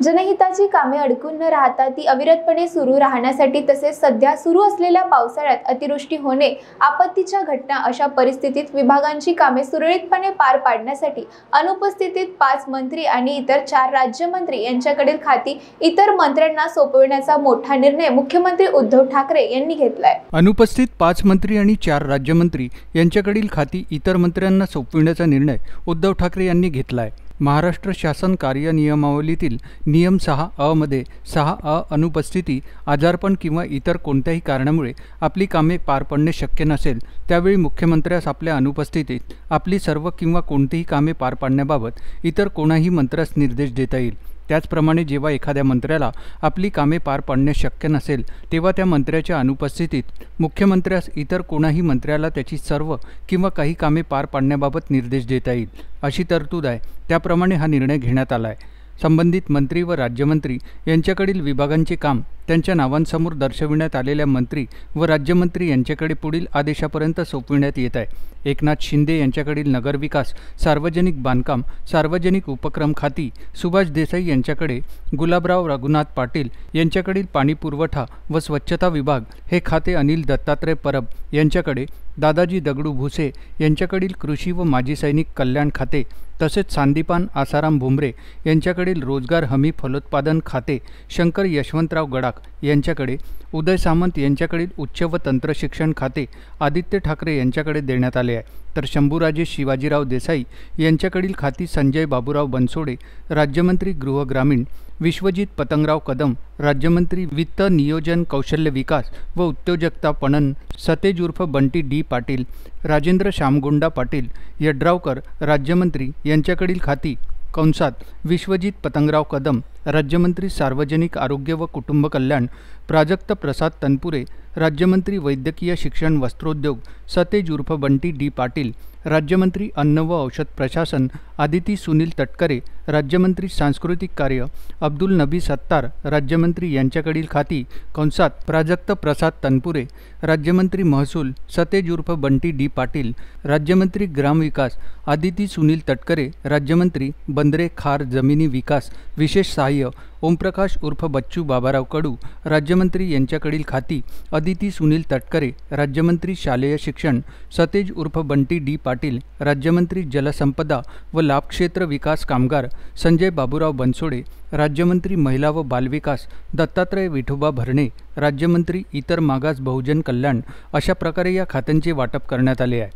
जनहिताची कामे अडकून न राहता ती अविरतपणे सुरू राहण्यासाठी तसेच सध्या सुरू असलेल्या पावसाळ्यात अतिवृष्टी होणे आपत्तीच्या घटना अशा परिस्थितीत विभागांची कामे सुरळीतपणे पार पाडण्यासाठी अनुपस्थितीत पाच मंत्री आणि इतर चार राज्यमंत्री यांच्याकडील खाती इतर मंत्र्यांना सोपविण्याचा मोठा निर्णय मुख्यमंत्री उद्धव ठाकरे यांनी घेतलाय. अनुपस्थित पाच मंत्री आणि चार राज्यमंत्री यांच्याकडील खाती इतर मंत्र्यांना सोपविण्याचा निर्णय उद्धव ठाकरे यांनी घेतला आहे महाराष्ट्र शासन कार्य नियमावलीतील नियम सहा अमध्ये सहा अ अनुपस्थिती आजारपण किंवा इतर कोणत्याही कारणामुळे आपली कामे पार पडणे शक्य नसेल त्यावेळी मुख्यमंत्र्यास आपल्या अनुपस्थितीत आपली सर्व किंवा कोणतीही कामे पार पाडण्याबाबत इतर कोणाही मंत्र्यास निर्देश देता येईल. त्याचप्रमाणे जेव्हा एखाद्या मंत्र्याला आपली कामे पार पाडणे शक्य नसेल तेव्हा त्या मंत्र्याच्या अनुपस्थितीत मुख्यमंत्र्यास इतर कोणाही मंत्र्याला त्याची सर्व किंवा काही कामे पार पाडण्याबाबत निर्देश देता येईल अशी तरतूद आहे. त्याप्रमाणे हा निर्णय घेण्यात आला आहे संबंधित मंत्री व राज्यमंत्री यांच्याकडील विभागांचे काम त्यांच्या नावांसमोर दर्शविण्यात आलेल्या मंत्री व राज्यमंत्री यांच्याकडे पुढील आदेशापर्यंत सोपविण्यात येत आहे. एकनाथ शिंदे यांच्याकडील नगरविकास सार्वजनिक बांधकाम सार्वजनिक उपक्रम खाती सुभाष देसाई यांच्याकडे गुलाबराव रघुनाथ पाटील यांच्याकडील पाणीपुरवठा व स्वच्छता विभाग हे खाते अनिल दत्तात्रय परब यांच्याकडे दादाजी दगडू भुसे यांच्याकडील कृषी व माजी सैनिक कल्याण खाते तसेच सांदीपान आसाराम भुमरे यांच्याकडील रोजगार हमी फलोत्पादन खाते शंकर यशवंतराव गडाख यांच्याकडे उदय सामंत यांच्याकडील उच्च व तंत्रशिक्षण खाते आदित्य ठाकरे यांच्याकडे देण्यात आले आहे. तर शंभूराजे शिवाजीराव देसाई यांच्याकडील खाती संजय बाबूराव बनसोडे राज्यमंत्री गृह ग्रामीण विश्वजित पतंगराव कदम राज्यमंत्री वित्त नियोजन कौशल्य विकास व उद्योजकता पणन सतेज उर्फ बंटी डी पाटील राजेंद्र श्यामगोंडा पाटील यड्रावकर राज्यमंत्री यांच्याकडील खाती कंसात विश्वजित पतंगराव कदम राज्यमंत्री सार्वजनिक आरोग्य व कुटुंब कल्याण प्राजक्त प्रसाद तनपुरे राज्यमंत्री वैद्यकीय शिक्षण वस्त्रोद्योग सतेज उर्फ बंटी डी पाटील राज्यमंत्री अन्न व औषध प्रशासन आदिती सुनील तटकरे राज्यमंत्री सांस्कृतिक कार्य अब्दुल नबी सत्तार राज्यमंत्री यांच्याकडील खाती कंसात प्राजक्त प्रसाद तनपुरे राज्यमंत्री महसूल सतेज उर्फ बंटी डी पाटील राज्यमंत्री ग्रामविकास आदिती सुनील तटकरे राज्यमंत्री बंदरे खार जमिनी विकास विशेष सहाय्य ओमप्रकाश उर्फ बच्चू बाबाराव कडू राज्यमंत्री यांच्याकडील खाती अदिती सुनील तटकरे राज्यमंत्री शालेय शिक्षण सतेज उर्फ बंटी डी पाटील राज्यमंत्री जलसंपदा व लाभक्षेत्र विकास कामगार संजय बाबूराव बनसोडे राज्यमंत्री महिला व बालविकास दत्तात्रय विठोबा भरणे राज्यमंत्री इतर मागास बहुजन कल्याण अशा प्रकारे या खात्यांचे वाटप करण्यात आले आहे.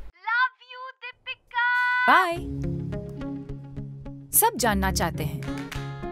बाय सब जानना चाहते हैं।